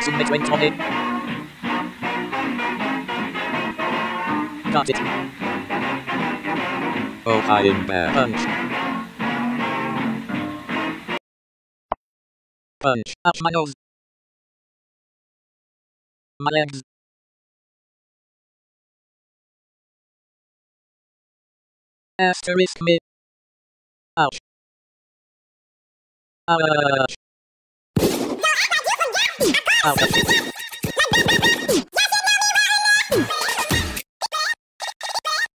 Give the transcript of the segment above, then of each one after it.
Submit when Tommy. Got it. Oh, I am bad. Punch. Punch. Ouch, my nose. My legs. Asterisk me. Ouch. Ouch.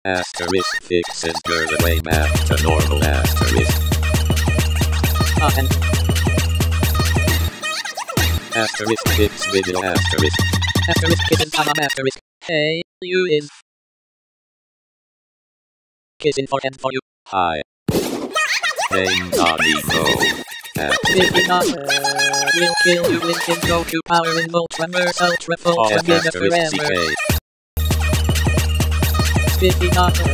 Asterisk fixes girl away back to normal asterisk. And Asterisk fix video asterisk. asterisk kissing comma asterisk. Hey, you is. Kissing for and for you. Hi. Name Donnie no. At Speaking of, uh, will kill you with his Goku power in Voltreverse Ultra Volt and Mega Forever. Spiffy Doctor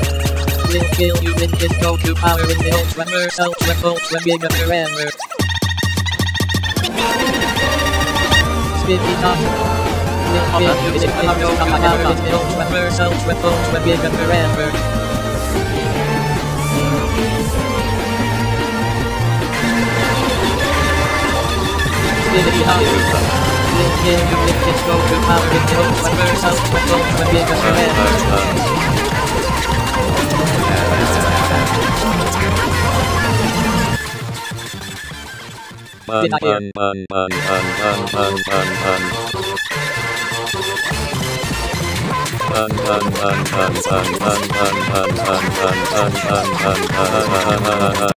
will kill you with his Goku power in the Ultraverse Ultra Volt and Mega Forever. Spiffy Doctor will kill you with his Goku power in the Ultraverse Ultra Volt and Mega Forever. Speaking of, will kill you Lincoln Goku power in the Ultramers Ultra Ultra Giga forever. Bun Did I hear? bun bun bun bun bun bun bun bun. Bun bun bun bun bun bun bun bun bun bun bun bun bun bun bun bun bun